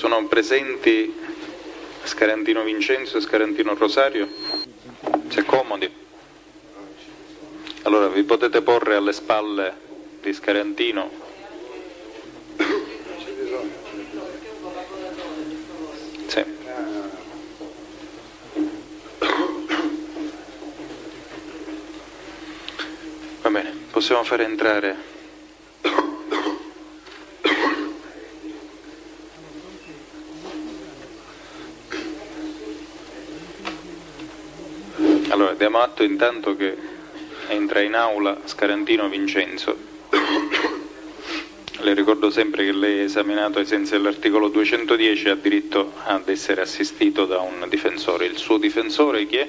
sono presenti Scarantino Vincenzo e Scarantino Rosario? Se comodi. Allora vi potete porre alle spalle di Scarantino. Sì. Va bene, possiamo fare entrare Allora, diamo atto intanto che entra in aula Scarantino Vincenzo. Le ricordo sempre che lei è esaminato ai sensi dell'articolo 210 e ha diritto ad essere assistito da un difensore. Il suo difensore chi è?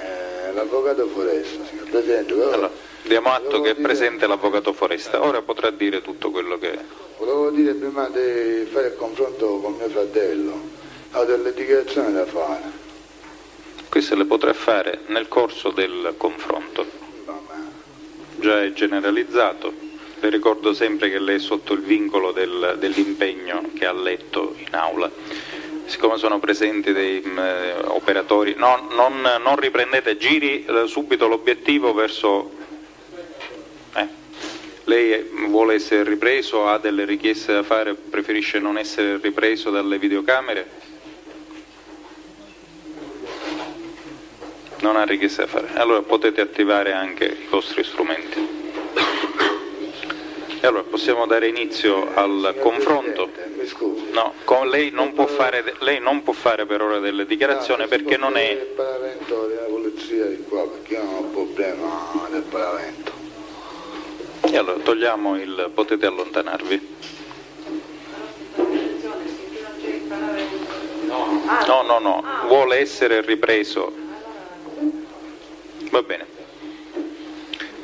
Eh, l'avvocato Foresta, signor Presidente. Però Allora, diamo atto volevo che è dire- presente l'avvocato Foresta. Ora potrà dire tutto quello che... Volevo dire prima di fare il confronto con mio fratello, ho delle dichiarazioni da fare. Queste le potrà fare nel corso del confronto. Già è generalizzato. Le ricordo sempre che lei è sotto il vincolo del- dell'impegno che ha letto in aula. Siccome sono presenti dei mh, eh, operatori, no, non, non riprendete, giri eh, subito l'obiettivo verso... eh. Lei vuole essere ripreso, ha delle richieste da fare, preferisce non essere ripreso dalle videocamere? Non ha richieste da fare. Allora potete attivare anche i vostri strumenti. E allora possiamo dare inizio al confronto. No, con lei non, può fare, lei non può fare per ora delle dichiarazioni perché non è... Il paravento della polizia di qua, perché io non ho problema del paravento. E allora togliamo il... potete allontanarvi. No, no, no, vuole essere ripreso. Va bene.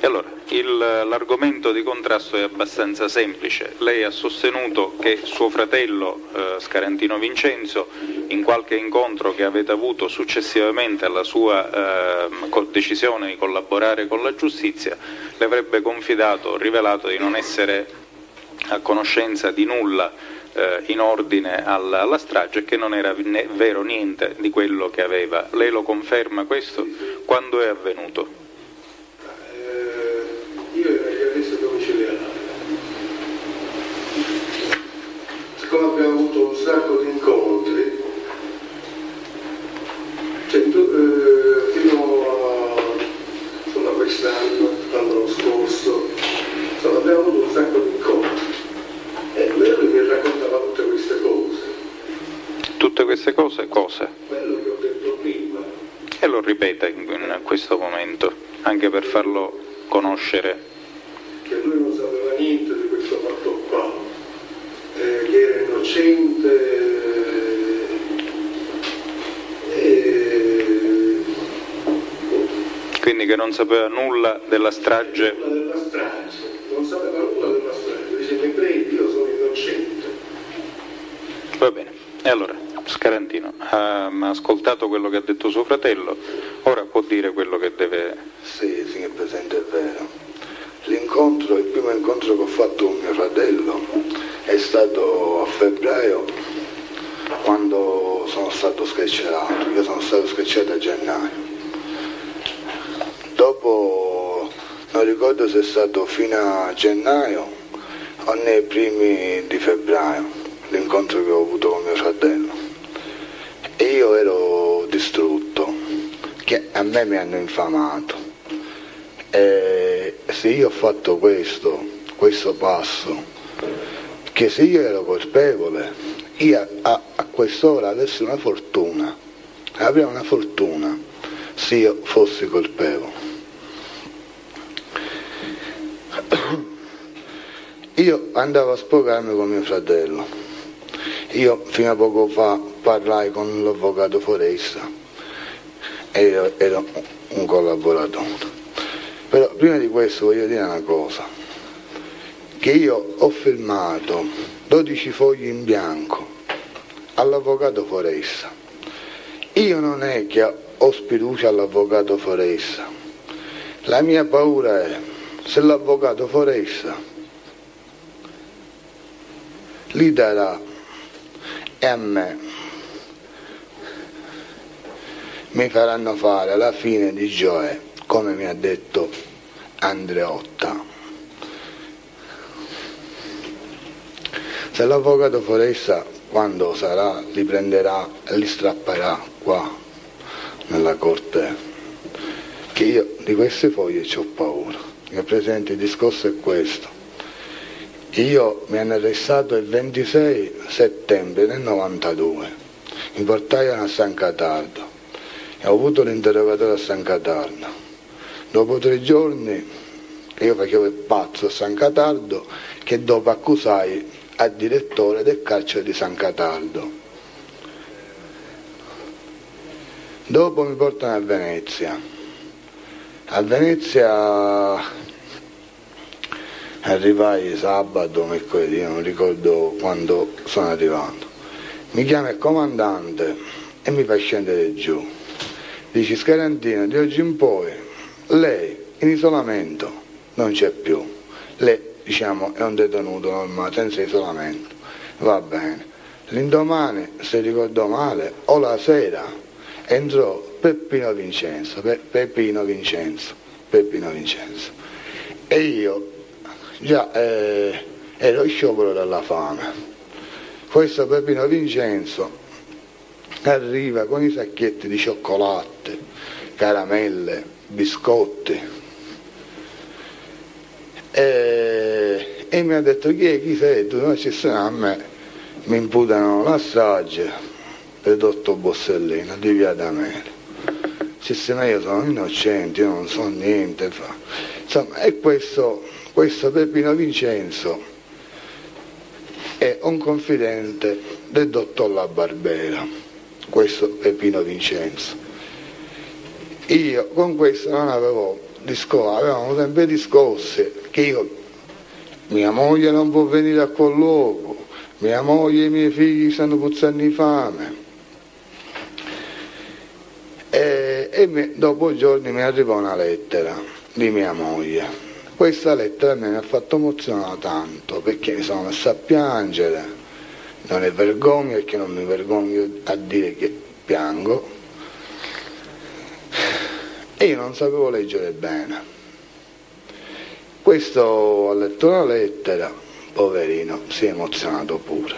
E allora, l'argomento di contrasto è abbastanza semplice. Lei ha sostenuto che suo fratello eh, Scarantino Vincenzo, in qualche incontro che avete avuto successivamente alla sua co- decisione di collaborare con la giustizia, le avrebbe confidato, rivelato di non essere a conoscenza di nulla eh, in ordine alla, alla strage che non era ne- vero niente di quello che aveva. Lei lo conferma questo? Quando è avvenuto? Eh, io ero agli arresti domiciliari. Siccome abbiamo avuto un sacco di incontri, cioè, eh, fino a quest'anno, l'anno scorso, insomma, abbiamo avuto un sacco di incontri. Tutte queste cose, cose? quello che ho detto prima. E lo ripeta in, questo momento, anche per farlo conoscere. che lui non sapeva niente di questo fatto qua, eh, che era innocente eh, Quindi che non sapeva nulla della strage. nulla della strage, non sapeva nulla della strage, dice mi credi, io sono innocente. Va bene. E allora, Scarantino, ha ascoltato quello che ha detto suo fratello, ora può dire quello che deve... Sì, signor Presidente, è vero. L'incontro, il primo incontro che ho fatto con mio fratello è stato a febbraio quando sono stato scarcerato. Io sono stato scarcerato a gennaio. Dopo, non ricordo se è stato fino a gennaio o nei primi di febbraio, l'incontro che ho avuto con mio fratello. Io ero distrutto, che a me mi hanno infamato. E se io ho fatto questo, questo passo, che se io ero colpevole, io a, a quest'ora avessi una fortuna, avrei una fortuna se io fossi colpevole. Io andavo a sfogarmi con mio fratello. Io fino a poco fa parlai con l'avvocato Foresta e io ero un collaboratore. Però prima di questo voglio dire una cosa, che io ho firmato 12 fogli in bianco all'avvocato Foresta. Io non è che ho sfiducia all'avvocato Foresta, la mia paura è se l'avvocato Foresta li darà e a me mi faranno fare la fine di Gioè, come mi ha detto Andreotta. Se l'avvocato Foressa quando sarà li prenderà e li strapperà qua nella corte, che io di queste foglie ho paura. Mi presente il discorso è questo. Io mi hanno arrestato il 26 settembre del 92, mi portarono a San Catardo ho avuto l'interrogatorio a San Catardo. Dopo tre giorni io facevo il pazzo a San Catardo che dopo accusai al direttore del carcere di San Catardo. Dopo mi portano a Venezia. A Venezia arrivai sabato, mercoledì, non ricordo quando sono arrivato. Mi chiama il comandante e mi fa scendere giù. Dice Scarantino, di oggi in poi lei in isolamento non c'è più. Lei diciamo è un detenuto normale, senza isolamento. Va bene. L'indomani, se ricordo male, o la sera, entrò Peppino Vincenzo, Pe- Peppino Vincenzo, Peppino Vincenzo. E io già eh, ero sciopero della fame. Questo Peppino Vincenzo arriva con i sacchetti di cioccolatte, caramelle, biscotti. E, e mi ha detto chi è, chi sei tu? No, ci sono a me, mi imputano l'assaggio del dottor Borsellino di via D'Amelio. Ci sono io sono innocente, io non so niente. Fa. Insomma, e questo questo Peppino Vincenzo è un confidente del dottor La Barbera, questo Peppino Vincenzo. Io con questo non avevo discorso, avevamo sempre discorsi che io, mia moglie non può venire a quel luogo, mia moglie e i miei figli stanno puzzando di fame. E, e dopo giorni mi arriva una lettera di mia moglie questa lettera mi ha fatto emozionare tanto perché mi sono messo a piangere, non è vergogna perché non mi vergogno a dire che piango e io non sapevo leggere bene. Questo ha letto la lettera, poverino, si è emozionato pure.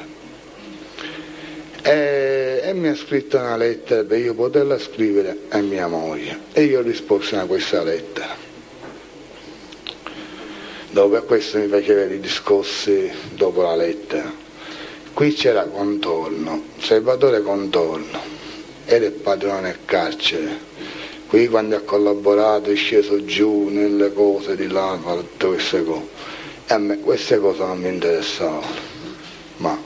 E, e, mi ha scritto una lettera per io poterla scrivere a mia moglie e io ho risposto a questa lettera dove questo mi faceva dei discorsi dopo la lettera. Qui c'era Contorno, Salvatore Contorno, era il padrone del carcere. Qui quando ha collaborato è sceso giù nelle cose di là, ha fatto queste cose. E a me queste cose non mi interessavano. Ma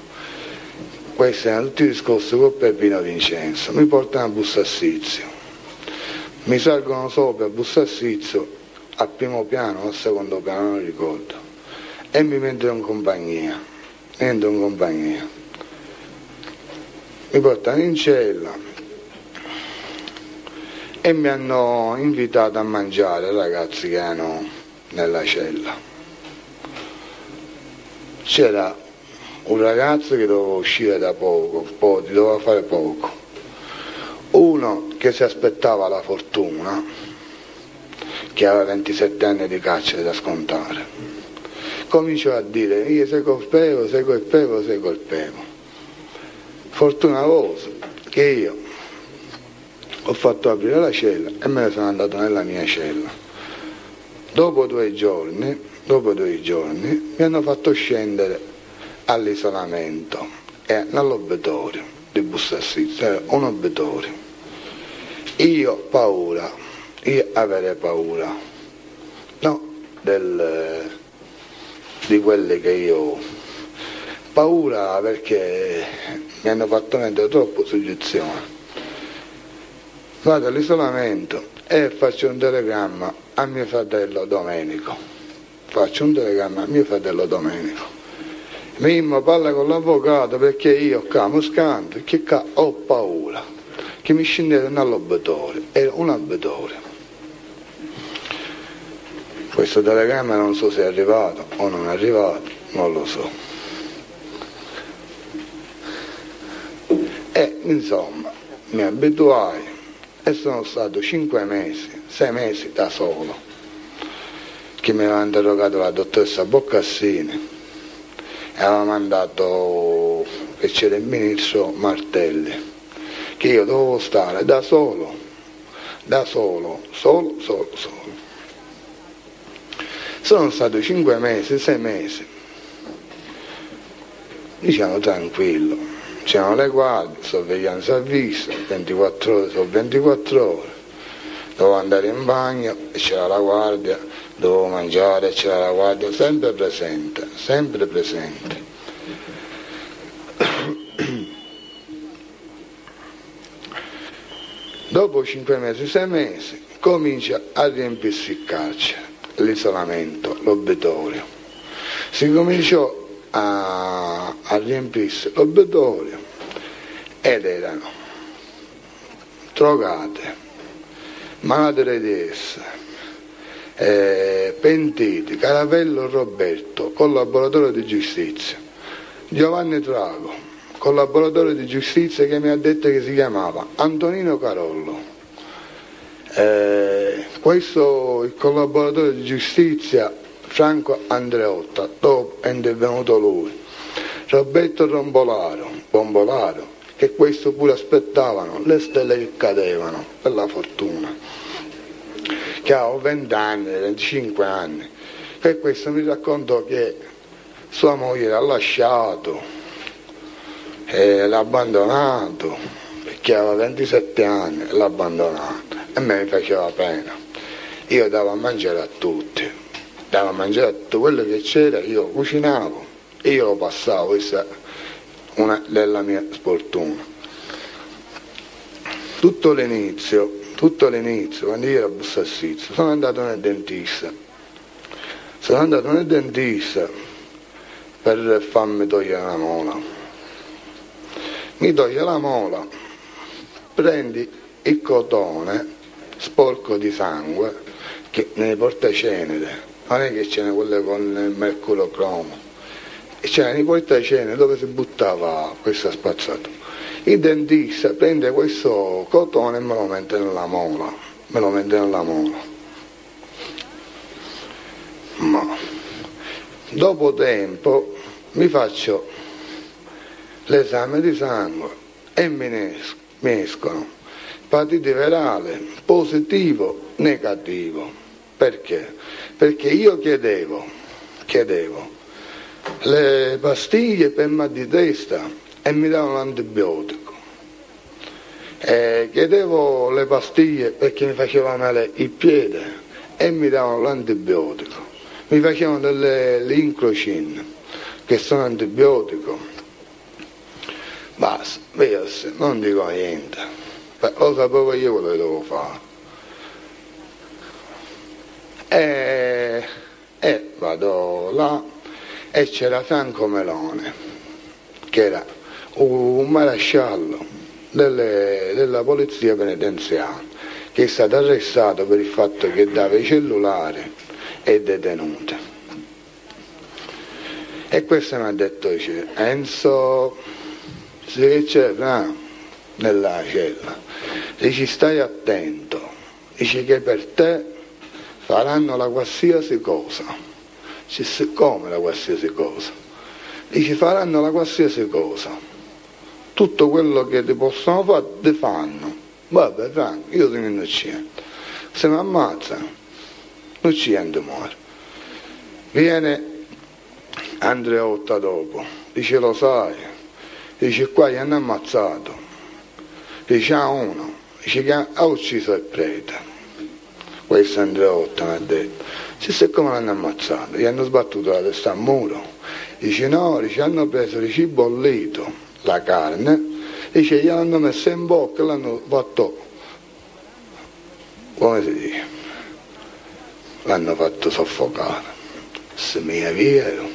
questi erano tutti i discorsi con Peppino Vincenzo. Mi portano a Bustassizio. Mi salgono sopra a Bustassizio al primo piano o al secondo piano, non ricordo, e mi metto in compagnia, entro in compagnia. Mi portano in cella e mi hanno invitato a mangiare ragazzi che erano nella cella. C'era un ragazzo che doveva uscire da poco, poi doveva fare poco, uno che si aspettava la fortuna che aveva 27 anni di carcere da scontare. Cominciò a dire, io sei colpevole, sei colpevole, sei colpevole. Fortuna vostra che io ho fatto aprire la cella e me ne sono andato nella mia cella. Dopo due giorni, dopo due giorni mi hanno fatto scendere all'isolamento e nell'obitorio di Bustassizio, un obitorio. Io paura, io avere paura, no, del, di quelle che io paura perché mi hanno fatto mettere troppo suggezione. Vado all'isolamento e faccio un telegramma a mio fratello Domenico. Faccio un telegramma a mio fratello Domenico. Mimmo parla con l'avvocato perché io qua muscante, che qua ho paura, che mi scendete nell'obitorio, era un obitorio. Questo telegramma non so se è arrivato o non è arrivato, non lo so. E insomma, mi abituai e sono stato cinque mesi, sei mesi da solo, che mi aveva interrogato la dottoressa Boccassini e aveva mandato che c'era il ministro Martelli, che io dovevo stare da solo, da solo, solo, solo, solo. Sono stato cinque mesi, sei mesi, diciamo tranquillo, c'erano le guardie, sorveglianza a vista, 24 ore su 24 ore, dovevo andare in bagno e c'era la guardia, dovevo mangiare e c'era la guardia, sempre presente, sempre presente. Dopo cinque mesi, sei mesi, comincia a riempirsi il carcere, l'isolamento, l'obitorio. Si cominciò a, a riempirsi l'obitorio ed erano drogate, madre di esse, eh, pentiti, Caravello Roberto, collaboratore di giustizia, Giovanni Trago, collaboratore di giustizia che mi ha detto che si chiamava Antonino Carollo. Eh, questo il collaboratore di giustizia Franco Andreotta, dopo è intervenuto lui, Roberto Rombolaro, Bombolaro, che questo pure aspettavano, le stelle che cadevano, per la fortuna, che avevo 20 anni, 25 anni, e questo mi raccontò che sua moglie l'ha lasciato, e l'ha abbandonato, perché aveva 27 anni, l'ha abbandonato, e a me mi faceva pena. Io davo a mangiare a tutti, dava a mangiare tutto quello che c'era, io cucinavo e io lo passavo, questa è una della mia sfortuna. Tutto l'inizio, tutto l'inizio, quando io ero a Bussassizio, sono andato nel dentista. Sono andato nel dentista per farmi togliere la mola. Mi toglie la mola, prendi il cotone sporco di sangue che ne porta cenere non è che ce n'è quelle con il mercurio cromo, c'erano i portacene dove si buttava questa spazzatura. Il dentista prende questo cotone e me lo mette nella mola, me lo mette nella mola. Ma dopo tempo mi faccio l'esame di sangue e mi, ne, mi escono patite virale positivo, negativo. Perché? perché io chiedevo, chiedevo le pastiglie per mal di testa e mi davano l'antibiotico. E chiedevo le pastiglie perché mi faceva male il piede e mi davano l'antibiotico. Mi facevano delle incrocin che sono antibiotico. Basta, via, non dico niente. Lo sapevo io quello che dovevo fare. E, e vado là e c'era Franco Melone, che era un maresciallo delle, della polizia penitenziaria, che è stato arrestato per il fatto che dava i cellulari e detenute. E questo mi ha detto, dice, Enzo, se c'è Fra nella cella, dici stai attento, dice che per te faranno la qualsiasi cosa. Dice, come la qualsiasi cosa? Dice, faranno la qualsiasi cosa. Tutto quello che ti possono fare, ti fanno. Vabbè, Franco, io sono innocente. Se mi ammazzano, innocente muore. Viene Andreotta dopo, dice, lo sai, dice, qua gli hanno ammazzato. Dice, a uno, dice che ha ucciso il prete. Questo Andreotta mi ha detto, se come l'hanno ammazzato, gli hanno sbattuto la testa al muro, dice no, dice hanno preso cibo bollito, la carne, dice gli hanno messo in bocca e l'hanno fatto, come si dice, l'hanno fatto soffocare, se mi è vero,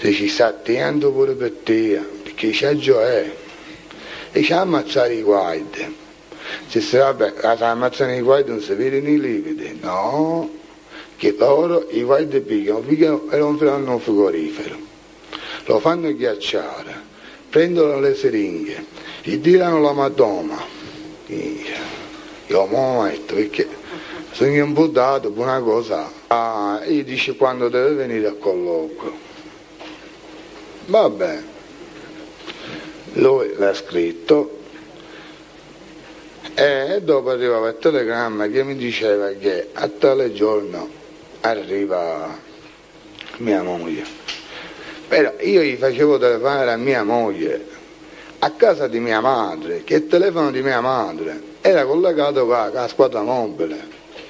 dice sta attivando pure per te, perché c'è Gioè, dice ammazzare i guardi, ci sarebbe la tramazione di guai non si vede nei lividi, no, che loro i guai pigliano, pigliano e non fanno un frigorifero, lo fanno ghiacciare, prendono le siringhe, gli tirano la madoma. Io mo metto perché sono imputato per una cosa. Ah, gli dice quando deve venire a colloquio. Va bene. Lui l'ha scritto e dopo arrivava il telegramma che mi diceva che a tale giorno arriva mia moglie. Però io gli facevo telefonare a mia moglie a casa di mia madre, che il telefono di mia madre era collegato con la squadra mobile,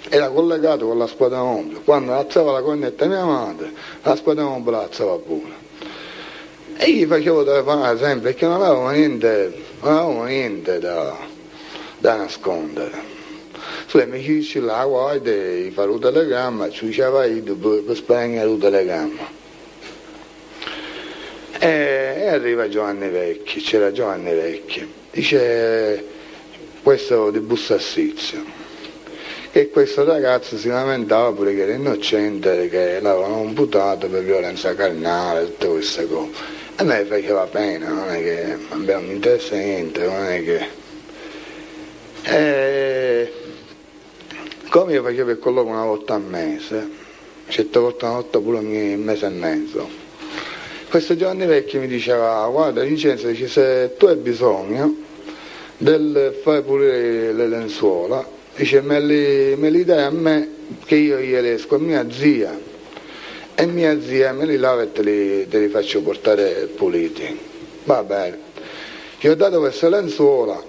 era collegato con la squadra mobile. Quando alzava la cornetta mia madre, la squadra mobile alzava pure. E gli facevo telefonare sempre perché non avevo niente, non avevo niente da, da nascondere. Sulle mi dice là, guarda, gli fa il telegramma, ci diceva io per spegnere il telegramma. E, e arriva Giovanni Vecchi, c'era Giovanni Vecchi, dice questo di Bussassizio, che questo ragazzo si lamentava pure che era innocente, che l'avevano imputato per violenza carnale, tutte queste cose. A me faceva pena, non è che non mi interessa niente, non è che... E, come io facevo il colloquio una volta al mese, certe volte una volta pure un mese e mezzo, questo Giovanni Vecchio mi diceva, guarda Vincenzo, dice, se tu hai bisogno del fare pure le lenzuola, dice me li, me li dai a me che io glieli esco a mia zia e mia zia me li lava e te li, te li faccio portare puliti. Va bene. Gli ho dato queste lenzuola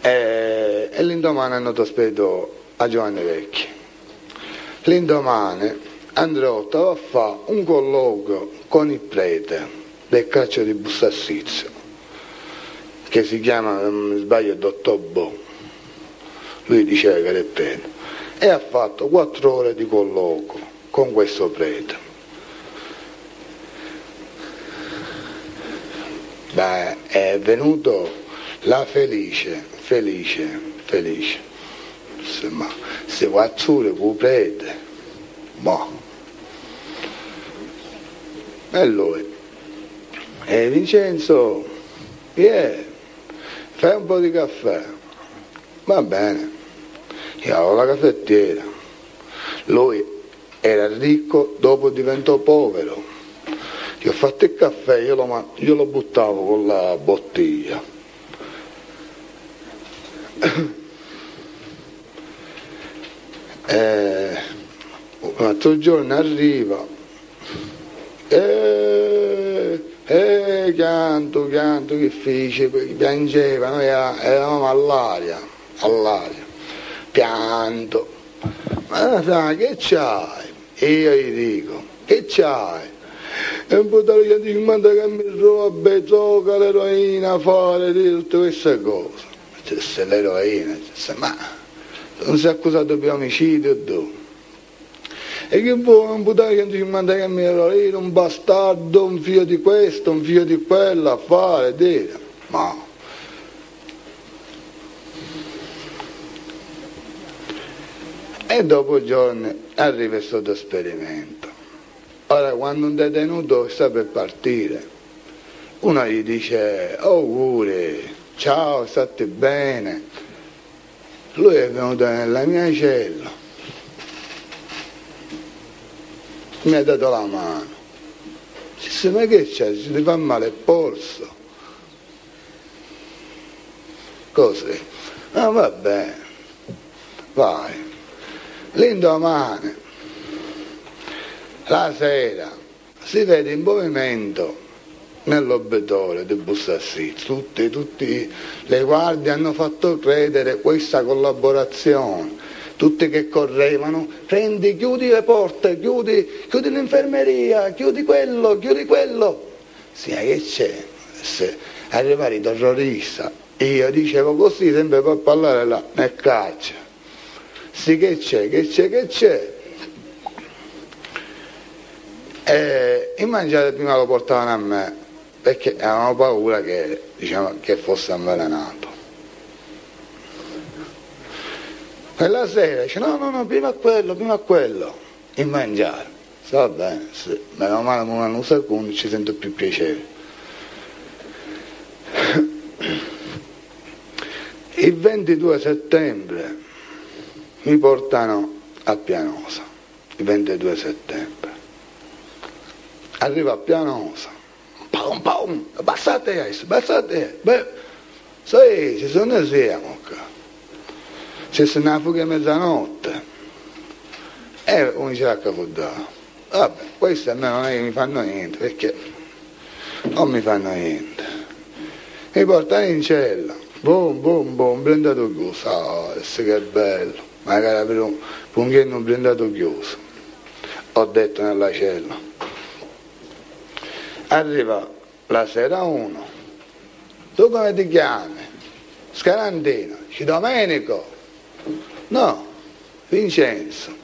e, e l'indomani hanno trasferito a Giovanni Vecchi. L'indomani Andreotta a fare un colloquio con il prete del carcere di Bussassizio, che si chiama, non mi sbaglio, Dottor Bo. Lui diceva che era il prete. E ha fatto quattro ore di colloquio con questo prete. Beh, è venuto la felice, felice, felice. Ma se guazzure con prete, boh. E lui, e Vincenzo, yeah, fai un po' di caffè. Va bene. Io avevo la caffettiera. Lui era ricco, dopo diventò povero. Io ho fatto il caffè, io lo, io lo buttavo con la bottiglia. E un altro giorno arriva e, e chianto, chianto, che fece, piangeva, noi eravamo all'aria, all'aria, pianto. Ma sai, che c'hai? E io gli dico, che c'hai? E un po' di gente manda che mi roba, tocca l'eroina, fare tutte queste cose. Cioè, l'eroina, cioè, ma non si è accusato di omicidio tu? E che vuoi un buttaio che ci manda che mi era un bastardo, un figlio di questo, un figlio di quello a fare, dire. Ma E dopo giorni arriva questo esperimento. Ora, quando un detenuto sta per partire, uno gli dice auguri, ciao, state bene. Lui è venuto nella mia cella mi ha dato la mano. Disse, ma che c'è? Si ti fa male il polso. Così. Ah, va bene, vai. L'indomani, la sera, si vede in movimento nell'obitorio di Bussassi. Tutti, tutti le guardie hanno fatto credere questa collaborazione tutti che correvano, prendi, chiudi le porte, chiudi, chiudi l'infermeria, chiudi quello, chiudi quello. Sì, che c'è? Se arrivare i terroristi, io dicevo così sempre per parlare là, nel caccia. Sì, che c'è, che c'è, che c'è. E il mangiare prima lo portavano a me perché avevano paura che, diciamo, che fosse avvelenato. Quella sera dice no, no, no, prima quello, prima quello, il mangiare. Sta bene, sì. meno male con una nusa ci sento più piacere. Il 22 settembre mi portano a Pianosa, il 22 settembre. Arrivo a Pianosa, pam pam, passate, passate, beh, sai, ci sono siamo qua. C'è una fuga a mezzanotte e cominciare a capodare. Vabbè, questi a me non è mi fanno niente, perché non mi fanno niente. Mi portano in cella, boom, boom, boom, blindato chiuso, oh, che bello, magari per un punghietto blindato chiuso, ho detto nella cella. Arriva la sera 1, tu come ti chiami? Scarantino, ci Domenico? No, Vincenzo,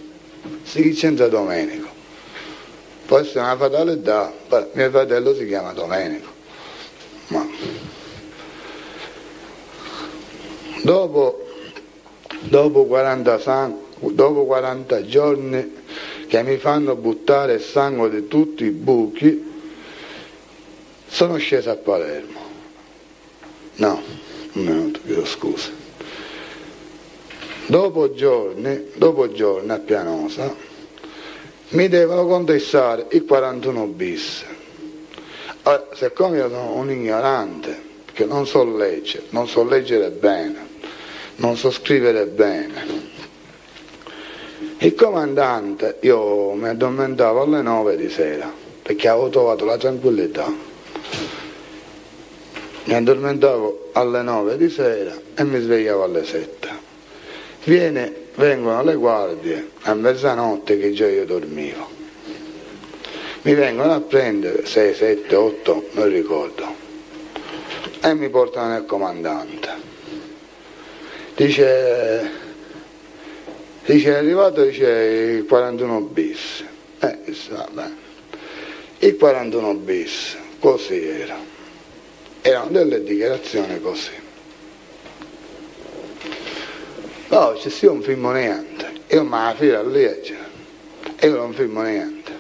si Vincenzo Domenico. Poi è una fatalità, mio fratello si chiama Domenico. Ma dopo, dopo, 40, dopo 40 giorni che mi fanno buttare sangue di tutti i buchi, sono sceso a Palermo. No, un minuto, chiedo scusa. Dopo giorni, dopo giorni a Pianosa, mi devono contestare il 41 bis. Allora, siccome io sono un ignorante, che non so leggere, non so leggere bene, non so scrivere bene, il comandante, io mi addormentavo alle 9 di sera, perché avevo trovato la tranquillità. Mi addormentavo alle 9 di sera e mi svegliavo alle 7. Viene vengono le guardie a mezzanotte che già io dormivo. Mi vengono a prendere 6, 7, 8, non ricordo, e mi portano nel comandante. Dice, dice è arrivato dice, il 41 bis. Eh, vabbè. Il 41 bis, così era. Erano delle dichiarazioni così. No, ci sia un film niente. Io ma la fila lì, cioè. io non filmo niente.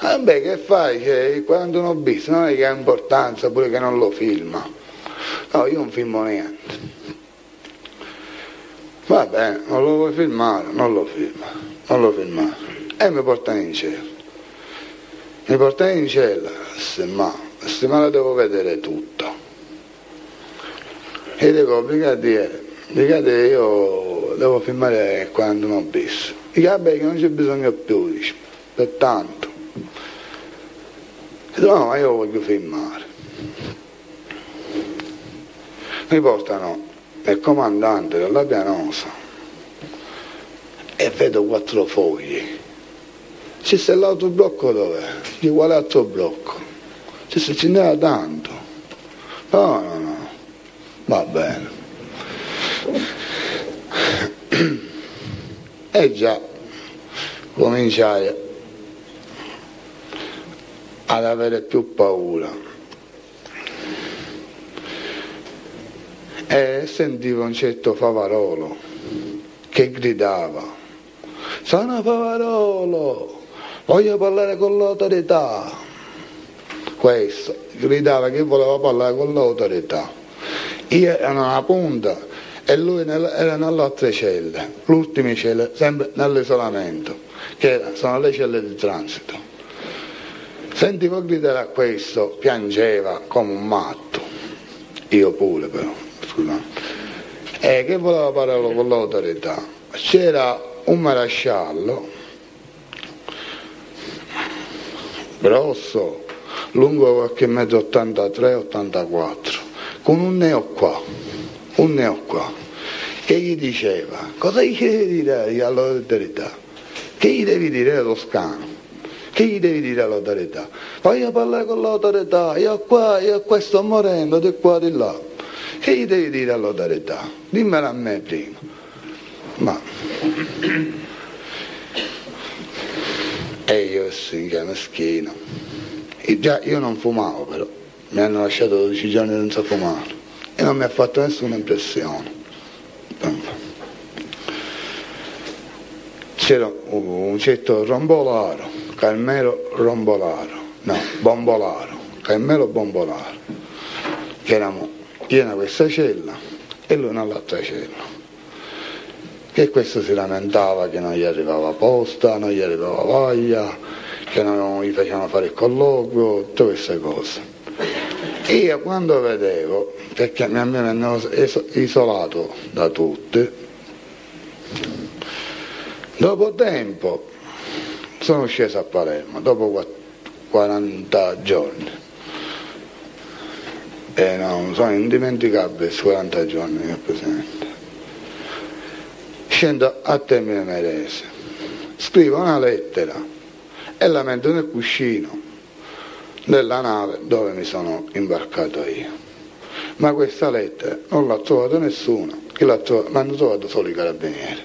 Vabbè, che fai? Cioè, 41 bis, non è che ha importanza pure che non lo filma. No, io non filmo niente. Va bene, non lo vuoi filmare, non lo filma, non lo filmare. E mi portano in cielo. Mi portano in cielo, ma, ma la devo vedere tutto. E dico, brigadiere, Dicate io devo firmare quando non bis. Dice vabbè che non c'è bisogno più, dice, pertanto. Dico no, ma io voglio firmare. Mi portano il comandante della pianosa e vedo quattro fogli. Ci sta l'altro blocco dov'è? Dice quale altro blocco? Ci se ce n'era tanto. No, no, no. Va bene. E già cominciai ad avere più paura sentivo un certo Favarolo che gridava sono Favarolo voglio parlare con l'autorità. Questo gridava che voleva parlare con l'autorità. Io ero una punta e lui era nelle altre celle, l'ultima cella, sempre nell'isolamento, che sono le celle di transito. Sentivo gridare a questo, piangeva come un matto, io pure però, scusate, e che voleva parlare con l'autorità. C'era un marasciallo, grosso, lungo qualche metro 83-84, con un neo qua, un neo qua che gli diceva, cosa gli devi dire all'autorità? Che gli devi dire a Toscano? Che gli devi dire all'autorità? Voglio parlare con l'autorità, io qua, io qua sto morendo, di qua, di là. Che gli devi dire all'autorità? Dimmelo a me prima. Ma... E io che meschino. E già io non fumavo però, mi hanno lasciato 12 giorni senza fumare e non mi ha fatto nessuna impressione. C'era un certo Rombolaro, Carmelo Rombolaro, no, Bombolaro, Carmelo Bombolaro, che eravamo piena questa cella e lui nell'altra cella. Che questo si lamentava che non gli arrivava posta, non gli arrivava voglia, che non gli facevano fare il colloquio, tutte queste cose. E io quando vedevo, perché mi hanno isolato da tutti, dopo tempo sono sceso a Palermo, dopo 40 giorni. E non sono indimenticabili questi 40 giorni che presente. Scendo a Termine Merese, scrivo una lettera e la metto nel cuscino della nave dove mi sono imbarcato io. Ma questa lettera non l'ha trovata nessuno, trovata? L'hanno trovato solo i carabinieri,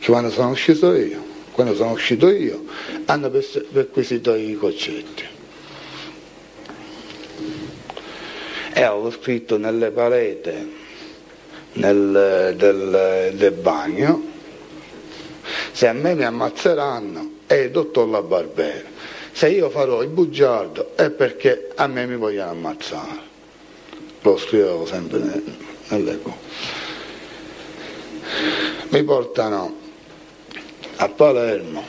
che quando sono uscito io, quando sono uscito io, hanno perquisito i concetti. E avevo scritto nelle pareti nel, del, del, bagno, se a me mi ammazzeranno è il dottor La Barbera, se io farò il bugiardo è perché a me mi vogliono ammazzare. Lo scrivevo sempre nelle cose. Mi portano a Palermo,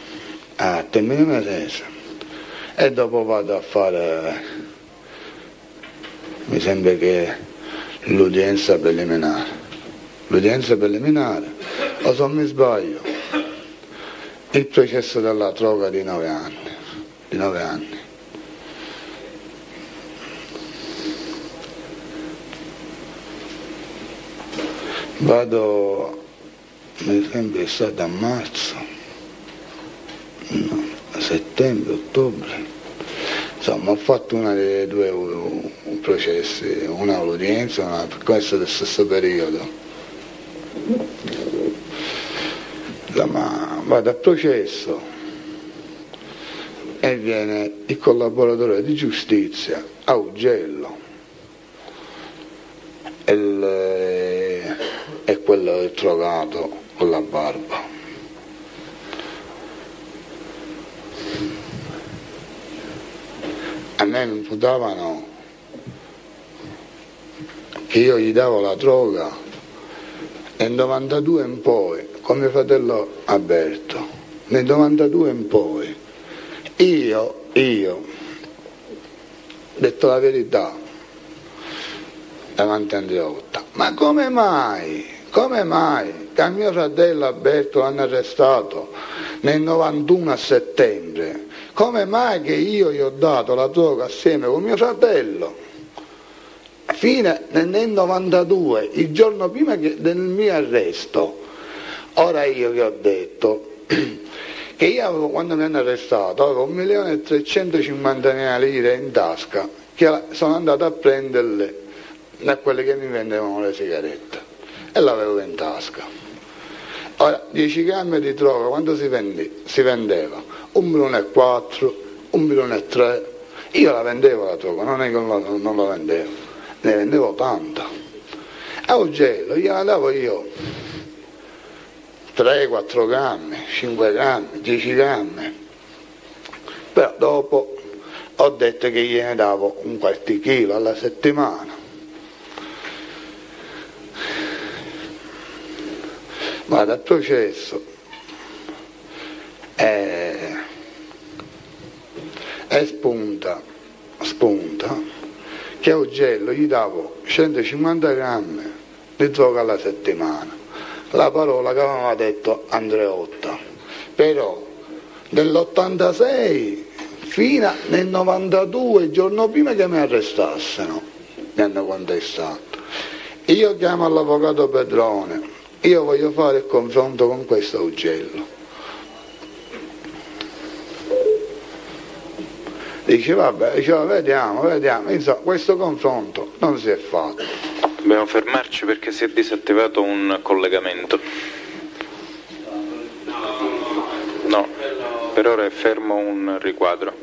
a Termine Mesese e dopo vado a fare, mi sembra che l'udienza preliminare. L'udienza preliminare, o se mi sbaglio, il processo della droga di nove anni. Di nove anni. Vado, mi sembra è stato a marzo, no, a settembre, ottobre. Insomma, ho fatto una dei due processi, una all'udienza, una per questo del stesso periodo. Ma vado a processo e viene il collaboratore di giustizia a Ugello e, e quello trovato con la barba. A me mi imputavano che io gli davo la droga. Nel 92 in poi, con mio fratello Alberto, nel 92 in poi, io, io, detto la verità, davanti a Andreotta, ma come mai, come mai che a mio fratello Alberto l'hanno arrestato nel 91 a settembre, come mai che io gli ho dato la droga assieme con mio fratello? fine nel 92, il giorno prima del mio arresto. Ora io vi ho detto che io avevo, quando mi hanno arrestato avevo 1.350.000 lire in tasca che sono andato a prenderle da quelle che mi vendevano le sigarette e l'avevo in tasca. Ora, 10 grammi di droga quando si, vendi, si vendeva? Un milione e quattro, un milione e tre. Io la vendevo la droga, non è che non la, non la vendevo ne vendevo tanta. A Ugello gliela davo io 3, 4 grammi, 5 grammi, 10 grammi. Però dopo ho detto che gliene davo un quarto chilo alla settimana. Vado al processo e, e spunta, spunta che a Ugello gli davo 150 grammi di droga alla settimana. La parola che aveva detto Andreotta. Però nell'86 fino nel 92, il giorno prima che mi arrestassero, mi hanno contestato. Io chiamo l'avvocato Pedrone, io voglio fare il confronto con questo Ugello Dice vabbè, diceva, vediamo, vediamo, insomma questo confronto non si è fatto. Dobbiamo fermarci perché si è disattivato un collegamento. No, per ora è fermo un riquadro.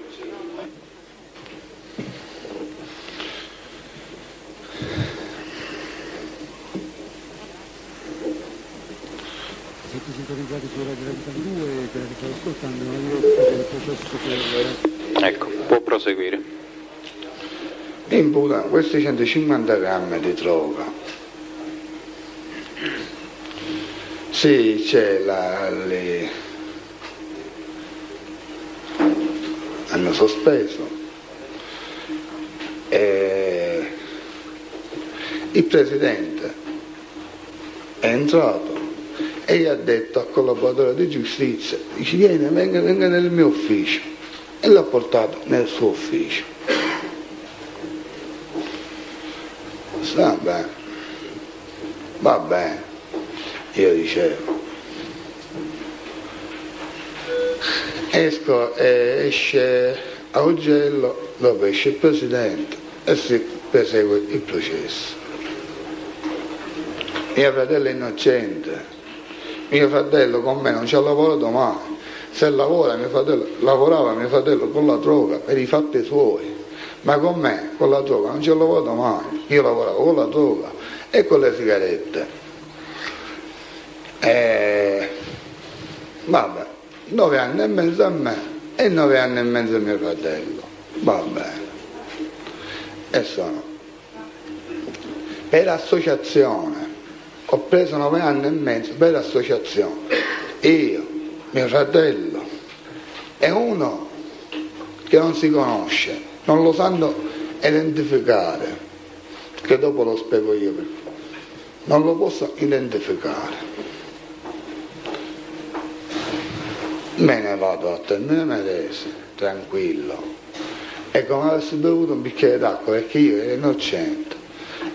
Siete sintonizzati su Radio 32 che state ascoltando una diretta del processo per Ecco, può proseguire. Imputa questi 150 grammi di droga Sì, c'è la, le... hanno sospeso. E il presidente è entrato e gli ha detto al collaboratore di giustizia, dice vieni, venga, venga nel mio ufficio e l'ha portato nel suo ufficio. Va bene, va bene, io dicevo. Esco e esce a Augello, dopo esce il presidente e si prosegue il processo. Mio fratello è innocente, mio fratello con me non ci ha lavorato mai, se lavora mio fratello, lavorava mio fratello con la droga per i fatti suoi, ma con me, con la droga, non ci ho lavorato mai, io lavoravo con la droga e con le sigarette. E... Vabbè, nove anni e mezzo a me e nove anni e mezzo a mio fratello, va bene. E sono per associazione ho preso nove anni e mezzo per associazione. Io, mio fratello, e uno che non si conosce, non lo sanno identificare, che dopo lo spiego io, non lo posso identificare. Me ne vado a termine medese, tranquillo, e come avessi bevuto un bicchiere d'acqua perché io ero innocente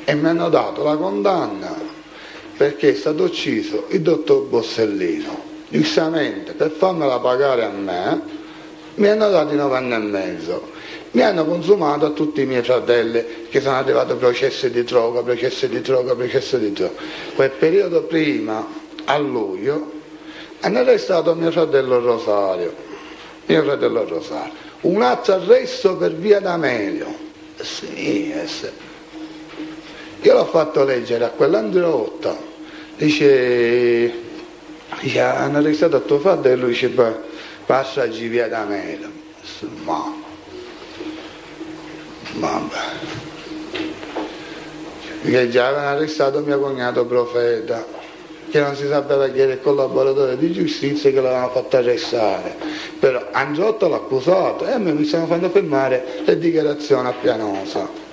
e mi hanno dato la condanna perché è stato ucciso il dottor Bossellino. Giustamente, per farmela pagare a me, mi hanno dato i nove anni e mezzo. Mi hanno consumato a tutti i miei fratelli che sono arrivati a processi di droga, processi di droga, processi di droga. Quel periodo prima, a luglio, hanno arrestato mio fratello Rosario, mio fratello Rosario. Un altro arresto per via d'Amelio. Sì, eh sì. Io l'ho fatto leggere a quell'Andreotta dice, dice hanno arrestato a tuo fratello e lui dice passaggi via da me. Ma vabbè. Perché già avevano arrestato mio cognato profeta che non si sapeva chi era il collaboratore di giustizia che l'avevano fatto arrestare. Però Androtto l'ha accusato e a me mi stanno facendo fermare le dichiarazioni a Pianosa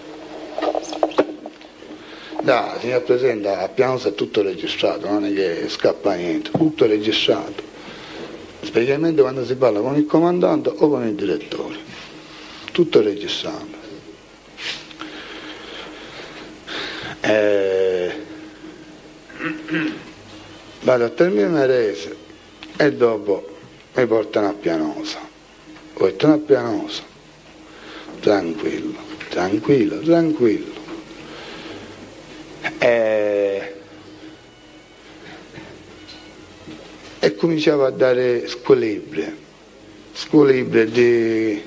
da, signor Presidente, a Pianosa è tutto registrato, non è che scappa niente, tutto registrato, specialmente quando si parla con il comandante o con il direttore, tutto registrato. Eh, vado a Termine Merese e dopo mi portano a Pianosa, portano a Pianosa, tranquillo, tranquillo, tranquillo e, e cominciava a dare squilibri, squilibri di,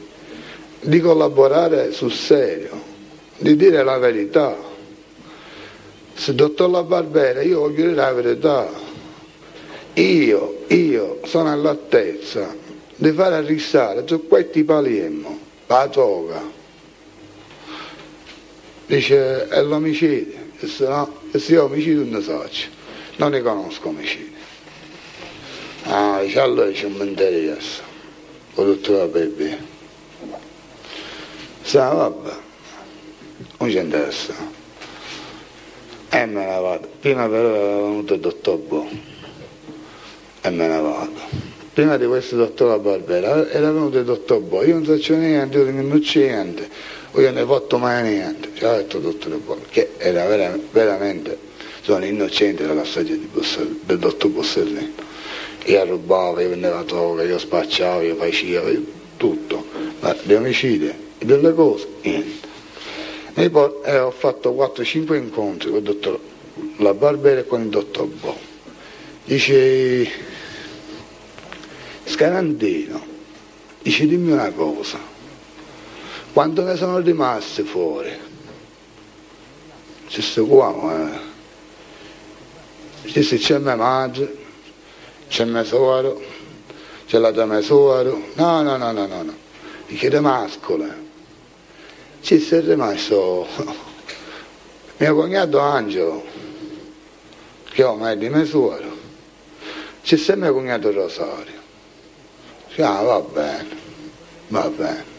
di collaborare sul serio, di dire la verità. Se dottor La Barbera, io voglio dire la verità, io, io sono all'altezza di fare arrestare su questi paliemmo la droga. Dice, è l'omicidio se no, se io omicidio non ne so, non ne conosco omicidi. Ah, allora c'è un interessa, ho detto va bene. Sa, vabbè, non ci interessa. E me ne vado. Prima però era venuto il dottor Bo e me ne vado. Prima di questo dottor Barbera era venuto il dottor Bo, io non so niente, io non c'è niente io ho fatto mai niente, ci ha detto tutte le cose, che era vera, veramente, sono innocente della storia del dottor Bossellino. Io rubavo, io vendeva droga, io spacciavo, io facevo, io, tutto, ma di omicidi delle cose, niente. E poi eh, ho fatto 4-5 incontri con il dottor La Barbera e con il dottor Bo. Dice, Scarantino, dice dimmi una cosa, quanto ne sono rimasti fuori? Ci sto qua, eh. C'è mia madre, c'è mia suoro, c'è la tua mia suoro. No, no, no, no, no, no. Dice mascole. Ci è rimasto mio cognato Angelo, che è di mio suoro, c'è sempre cognato Rosario. Ah, va bene, va bene,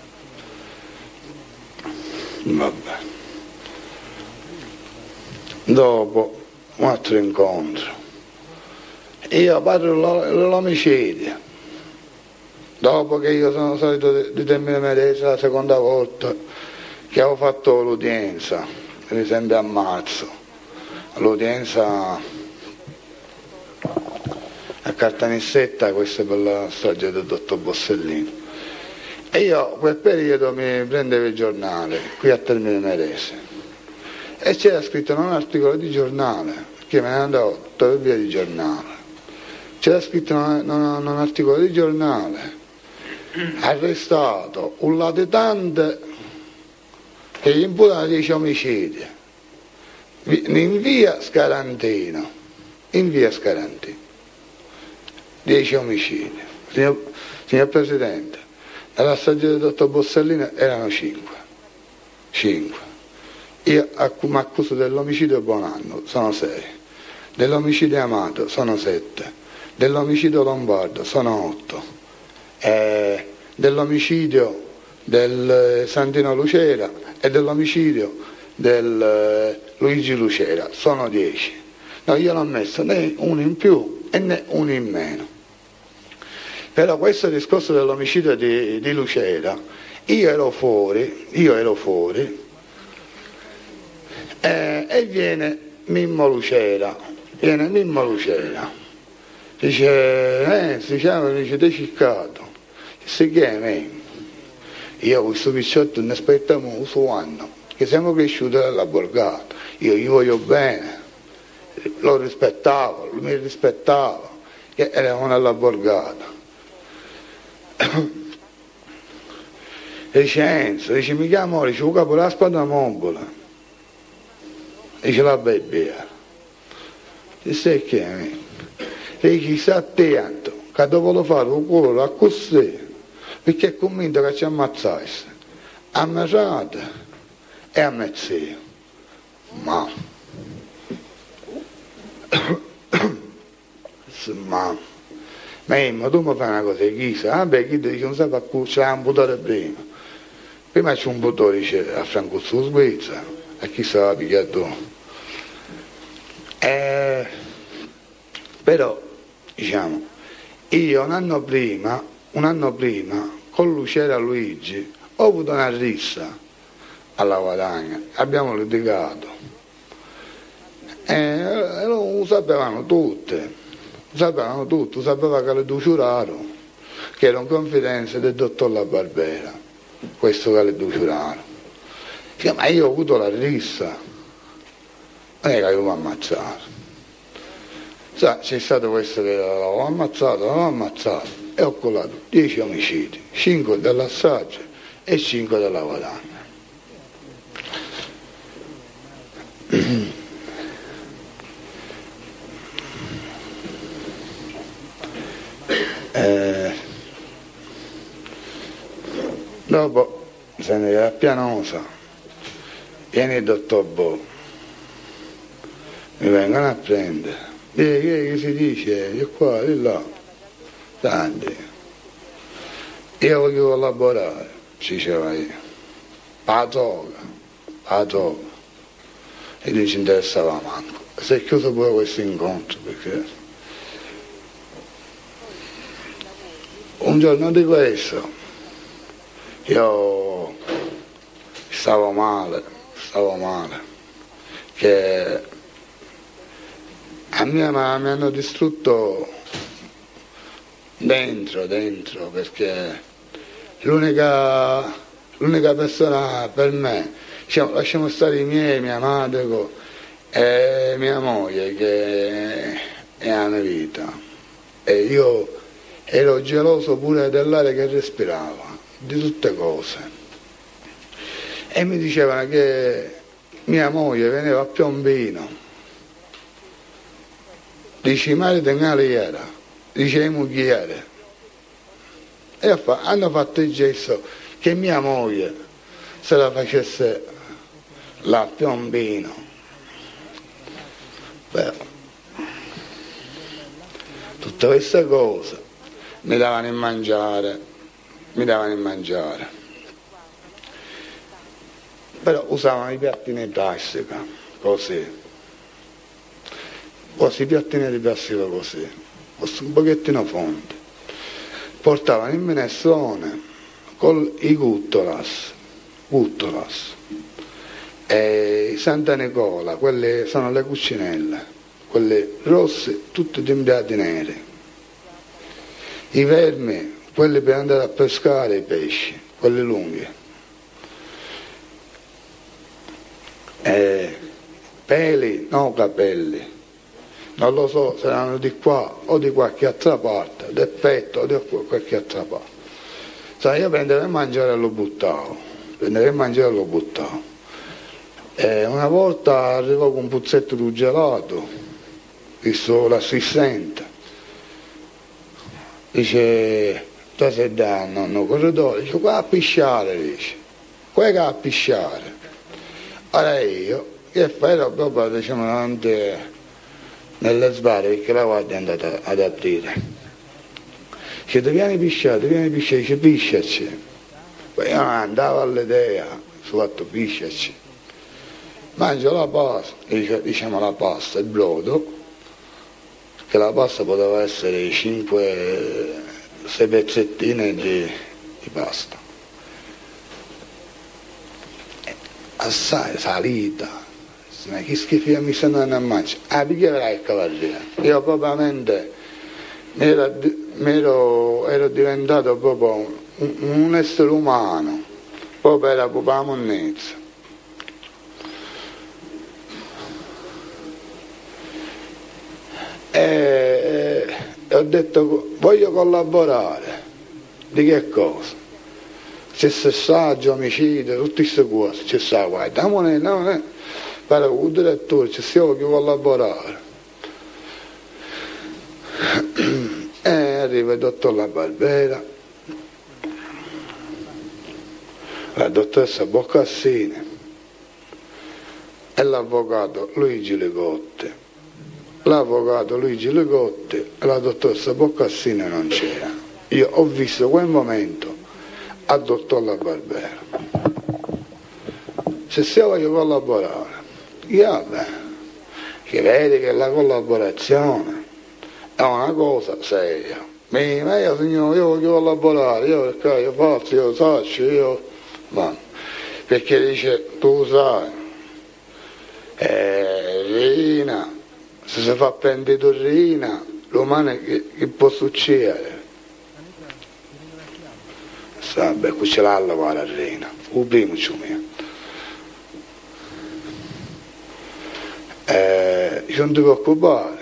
va bene. Dopo un altro incontro, io parlo dell'omicidio. Dopo che io sono salito di Termine la seconda volta che avevo fatto l'udienza, mi sembra a marzo, l'udienza a Cartanissetta, questa è per la strage del dottor Bossellino. E io quel periodo mi prendevo il giornale qui a Termine Merese e c'era scritto in un articolo di giornale, che me ne andavo per via di giornale. C'era scritto in un, un articolo di giornale, arrestato un latitante che gli imputano 10 omicidi in via Scarantino, in via Scarantino. 10 omicidi. Signor, signor Presidente, nella stagione del dottor Borsellino erano 5. 5. Io mi accuso dell'omicidio Bonanno, sono 6. Dell'omicidio Amato sono 7. Dell'omicidio Lombardo sono 8. Eh, dell'omicidio del Santino Lucera e dell'omicidio del eh, Luigi Lucera sono 10. No, io non ho messo né uno in più e né uno in meno. Però questo discorso dell'omicidio di, di Lucera, io ero fuori, io ero fuori, eh, e viene Mimmo Lucera, viene Mimmo Lucera, dice, eh, si chiama, dice, te ciccato, si chiama io questo picciotto ne aspettiamo un suo anno, che siamo cresciuti dalla borgata, io gli voglio bene, lo rispettavo, mi rispettava, che eravamo nella borgata. dice Enzo, dice mi chiamo, dice un capo la spada mongola, dice la bebbia, dice che me, dice sta attento, che dopo lo fare un culo a così, perché è convinto che ci ammazzasse, ammazzate e ammazzio, ma, ma, ma tu mi fai una cosa, chissà, ah beh, chi dice non sa a cui c'è un buttore prima. Prima c'è un buttore dice, a Franco su Svezia, e chi sa picchiato. Eh, però, diciamo, io un anno prima, un anno prima, con Lucera Luigi, ho avuto una rissa alla guadagna, abbiamo litigato. E lo sapevano tutte sapevano tutto, sapeva che le giurarono, che era un confidenza del dottor La Barbera, questo che le giurarono. Dice, ma io ho avuto la rissa, non è che mi ammazzato. Sa, c'è stato questo che l'avevo ammazzato, l'avevo ammazzato e ho collato 10 omicidi, 5 dell'assaggio e 5 della guadagna. dopo se ne va a Pianosa, viene il dottor Bo, mi vengono a prendere, e che, si dice, di qua, di là, tanti. Io voglio collaborare, si diceva io, a toga, a toga, e non ci interessava manco. Si è chiuso pure questo incontro perché un giorno di questo io stavo male, stavo male, che a mia mamma mi hanno distrutto dentro, dentro, perché l'unica, l'unica persona per me, diciamo, lasciamo stare i miei, mia madre e mia moglie che è la mia vita. E io ero geloso pure dell'aria che respirava, di tutte cose. E mi dicevano che mia moglie veniva a Piombino, dice marito in era, dicevamo chi era. E hanno fatto il gesto che mia moglie se la facesse là a Piombino. Beh, Tutte queste cose mi davano in mangiare, mi davano in mangiare. Però usavano i piattini di plastica, così. Quasi i piattini di plastica così, un pochettino fonti. Portavano in minestrone con i guttolas, guttolas. E Santa Nicola, quelle sono le cucinelle, quelle rosse, tutte timbrate nere. I vermi, quelli per andare a pescare i pesci, quelli lunghi. E peli, no capelli. Non lo so se erano di qua o di qualche altra parte, del petto o di qualche altra parte. Sai, io prendevo il mangiare e lo buttavo, prendevo il mangiare e lo buttavo. E una volta arrivò con un puzzetto di gelato, visto l'assistente, dice, tu sei da nonno corridoio, dice, qua a pisciare, dice, qua a pisciare. Ora io, che ero proprio, diciamo, davanti nelle sbarre, perché la guardia è andata ad aprire. Dice, vieni pisciare, vieni pisciare, dice, pisciaci. Poi io andavo all'idea, su fatto pisciaci. Mangio la pasta, diciamo la pasta, il brodo, che la pasta poteva essere 5-6 pezzettine di, di pasta. Assai salita, ma che schifo mi sono andato a mangiare. Ah, verrà il cavaliere? Io propriamente ero, ero, ero diventato proprio un, un, essere umano, proprio era proprio la monnezza. E, e ho detto voglio collaborare, di che cosa? C'è sessaggio, omicidio, tutte queste cose, c'è sta guarda, non è, non è, però il direttore ci si voglio collaborare. E arriva il dottor La Barbera, la dottoressa Boccassini e l'avvocato Luigi Legotte. L'avvocato Luigi Legotte e la dottoressa Boccassini non c'era. Io ho visto quel momento al dottor La Barbera. Se si voglio collaborare, io vabbè, che vedi che la collaborazione è una cosa seria. Ma io signore, io voglio collaborare, io perché io faccio, io faccio, io... Ma, perché dice, tu sai, eh, Rina, se si fa prendere Rina, l'umano che, che può succedere? Vabbè, qui ce l'ha la guarda Rina, il primo ciò mio. Eh, non ti preoccupare,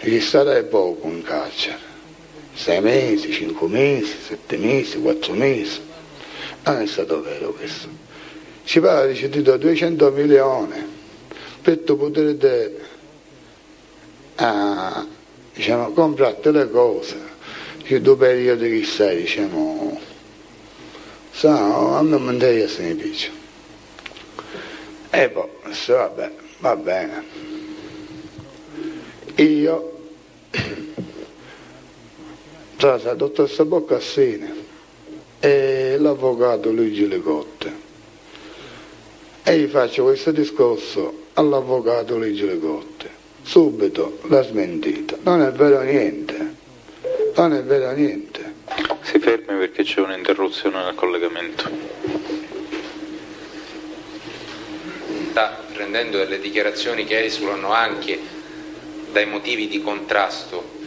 gli starei poco in carcere, sei mesi, cinque mesi, sette mesi, quattro mesi, non è stato vero questo. Ci parla, do 200 milioni per poter ah, diciamo, comprarti le cose, che due periodi che sei, diciamo, sa, a me non mi se ne piccio. E poi, vabbè, va bene. Io tra la dottoressa Boccassini e l'avvocato Luigi Legotte e gli faccio questo discorso all'avvocato Luigi Legotte subito la smentita. Non è vero niente. Non è vero niente. Si fermi perché c'è un'interruzione nel collegamento. Sta prendendo delle dichiarazioni che esulano anche dai motivi di contrasto.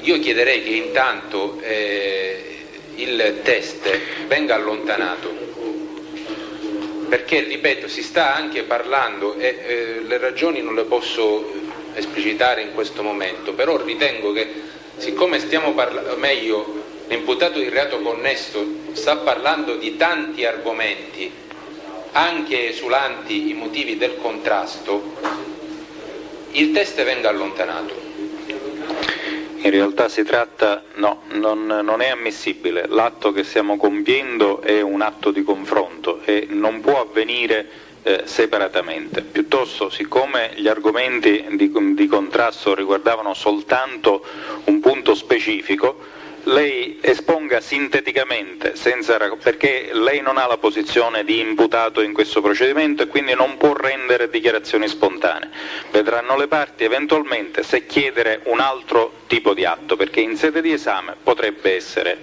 Io chiederei che intanto eh, il test venga allontanato, perché, ripeto, si sta anche parlando e eh, le ragioni non le posso esplicitare in questo momento, però ritengo che siccome stiamo parlando, meglio, l'imputato di reato connesso sta parlando di tanti argomenti, anche esulanti i motivi del contrasto, il test venga allontanato. In realtà si tratta, no, non, non, è ammissibile, l'atto che stiamo compiendo è un atto di confronto e non può avvenire eh, separatamente. Piuttosto, siccome gli argomenti di, di contrasto riguardavano soltanto un punto specifico, lei esponga sinteticamente, senza, perché lei non ha la posizione di imputato in questo procedimento e quindi non può rendere dichiarazioni spontanee. Vedranno le parti eventualmente se chiedere un altro tipo di atto, perché in sede di esame potrebbe essere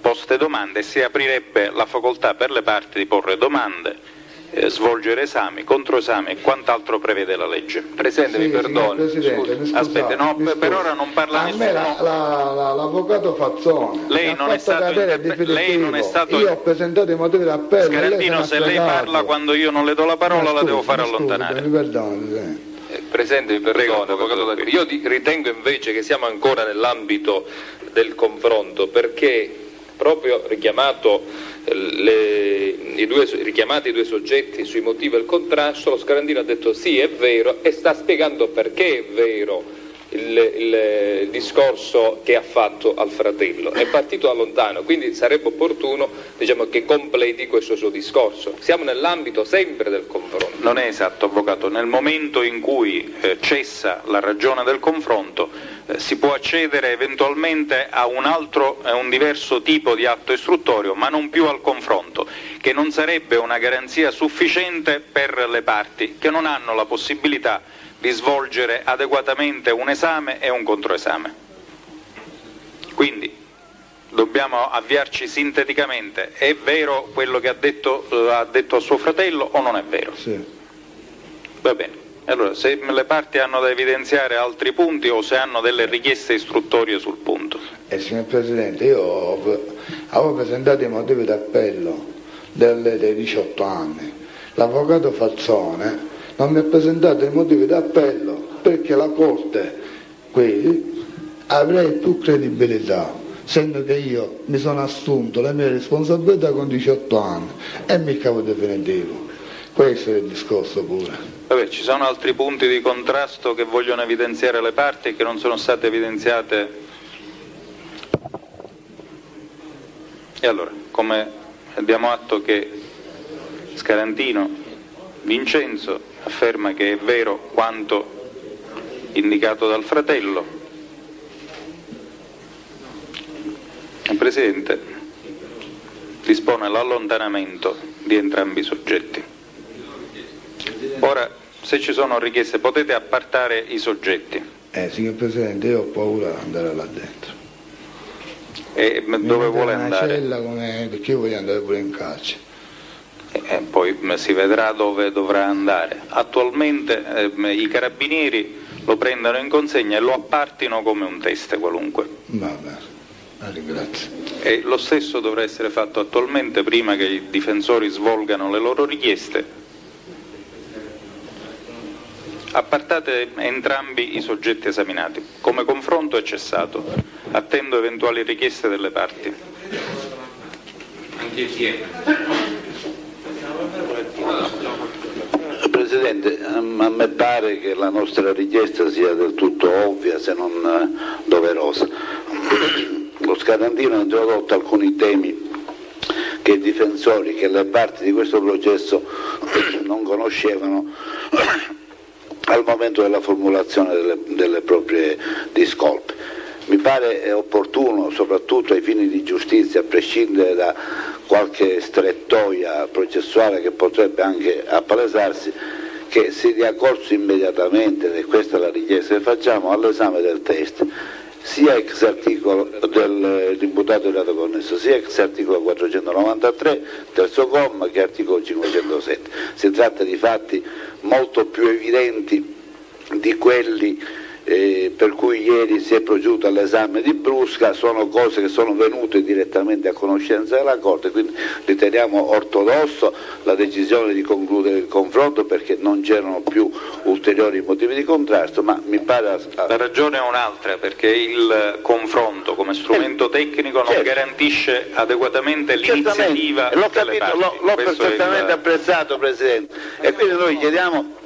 poste domande e si aprirebbe la facoltà per le parti di porre domande eh, svolgere esami, controesami e quant'altro prevede la legge. Presidente, sì, mi perdoni. Presidente, Aspetta, no, per, per ora non parla A nessuno. me la, la, la, l'avvocato Fazzone lei non, interpe- lei non, è stato Io ho presentato i motivi d'appello. Scarantino, se lei parla quando io non le do la parola scusi, la devo fare scusi, allontanare. Mi perdoni, Presidente. Eh, Presidente, mi perdoni, Avvocato D'Agrì. Io di- ritengo invece che siamo ancora nell'ambito del confronto perché proprio richiamato le- i due, richiamati i due soggetti sui motivi del contrasto, lo Scarandino ha detto sì è vero e sta spiegando perché è vero il, il discorso che ha fatto al fratello. È partito da lontano, quindi sarebbe opportuno diciamo, che completi questo suo discorso. Siamo nell'ambito sempre del confronto. Non è esatto, Avvocato. Nel momento in cui eh, cessa la ragione del confronto eh, si può accedere eventualmente a un altro, a un diverso tipo di atto istruttorio, ma non più al confronto, che non sarebbe una garanzia sufficiente per le parti che non hanno la possibilità di svolgere adeguatamente un esame e un controesame. Quindi dobbiamo avviarci sinteticamente, è vero quello che ha detto, ha detto a suo fratello o non è vero? Sì. Va bene. Allora, se le parti hanno da evidenziare altri punti o se hanno delle richieste istruttorie sul punto. Eh, signor Presidente, io avevo presentato i motivi d'appello delle- dei 18 anni. L'avvocato Fazzone non mi ha presentato i motivi d'appello perché la Corte qui avrei più credibilità, essendo che io mi sono assunto le mie responsabilità con 18 anni e mi cavo definitivo. Questo è il discorso pure. Vabbè, ci sono altri punti di contrasto che vogliono evidenziare le parti e che non sono state evidenziate. E allora, come abbiamo atto che Scarantino Vincenzo afferma che è vero quanto indicato dal fratello, il Presidente dispone l'allontanamento di entrambi i soggetti. Ora, se ci sono richieste, potete appartare i soggetti. Eh, signor Presidente, io ho paura di andare là dentro. E dove vuole andare? cella come- perché io voglio andare pure in carcere. E poi mh, si vedrà dove dovrà andare. Attualmente ehm, i carabinieri lo prendono in consegna e lo appartino come un test qualunque. Va bene, la ringrazio. E lo stesso dovrà essere fatto attualmente prima che i difensori svolgano le loro richieste. Appartate entrambi i soggetti esaminati. Come confronto è cessato. Attendo eventuali richieste delle parti. Anche insieme. Presidente, a me pare che la nostra richiesta sia del tutto ovvia se non eh, doverosa. Lo Scarantino ha introdotto alcuni temi che i difensori, che le parti di questo processo non conoscevano al momento della formulazione delle, delle proprie discolpe. Mi pare eh, opportuno, soprattutto ai fini di giustizia, a prescindere da qualche strettoia processuale che potrebbe anche appalesarsi, che si dia corso immediatamente, ed è questa la richiesta che facciamo, all'esame del test, sia ex articolo dell'imputato di reato connesso, sia ex articolo 493, terzo comma, che articolo 507. Si tratta di fatti molto più evidenti di quelli eh, per cui ieri si è proceduto all'esame di Brusca, sono cose che sono venute direttamente a conoscenza della Corte, quindi riteniamo ortodosso la decisione di concludere il confronto perché non c'erano più ulteriori motivi di contrasto, ma mi pare... a- La ragione è un'altra, perché il confronto come strumento tecnico non certo. garantisce adeguatamente l'iniziativa l'ho capito, l'ho, è il- perfettamente apprezzato Presidente e quindi noi chiediamo,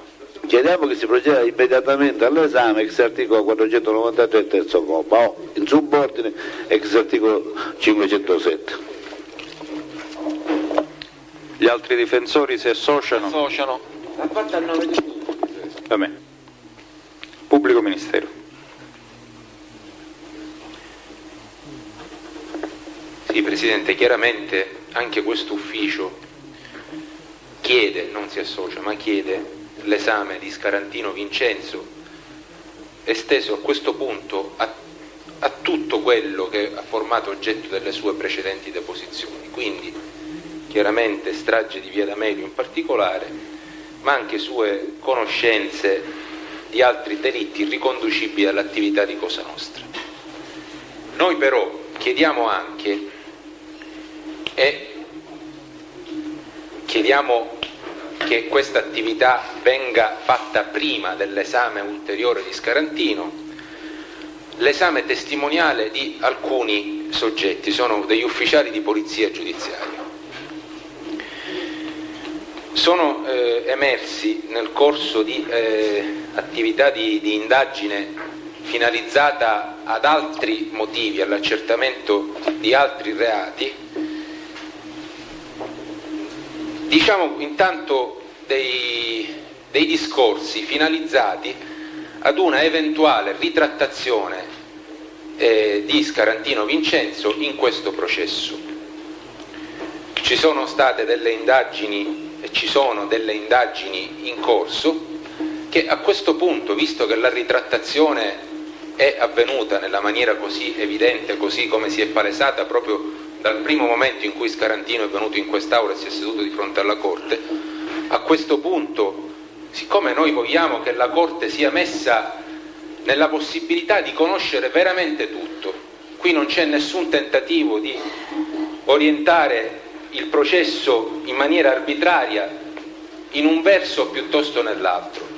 chiediamo che si proceda immediatamente all'esame ex articolo 493 terzo comma o in subordine ex articolo 507. Gli altri difensori si associano? Associano. Va bene. Pubblico Ministero. Sì, Presidente, chiaramente anche questo ufficio chiede, non si associa, ma chiede l'esame di Scarantino Vincenzo esteso a questo punto a, a tutto quello che ha formato oggetto delle sue precedenti deposizioni, quindi chiaramente strage di Via D'Amelio in particolare, ma anche sue conoscenze di altri delitti riconducibili all'attività di Cosa Nostra. Noi però chiediamo anche e chiediamo che questa attività venga fatta prima dell'esame ulteriore di Scarantino, l'esame testimoniale di alcuni soggetti, sono degli ufficiali di polizia giudiziaria. Sono eh, emersi nel corso di eh, attività di, di indagine finalizzata ad altri motivi, all'accertamento di altri reati, diciamo intanto dei, dei discorsi finalizzati ad una eventuale ritrattazione eh, di Scarantino Vincenzo in questo processo. Ci sono state delle indagini e ci sono delle indagini in corso che a questo punto, visto che la ritrattazione è avvenuta nella maniera così evidente, così come si è palesata proprio dal primo momento in cui Scarantino è venuto in quest'aula e si è seduto di fronte alla Corte, a questo punto, siccome noi vogliamo che la Corte sia messa nella possibilità di conoscere veramente tutto, qui non c'è nessun tentativo di orientare il processo in maniera arbitraria in un verso piuttosto nell'altro.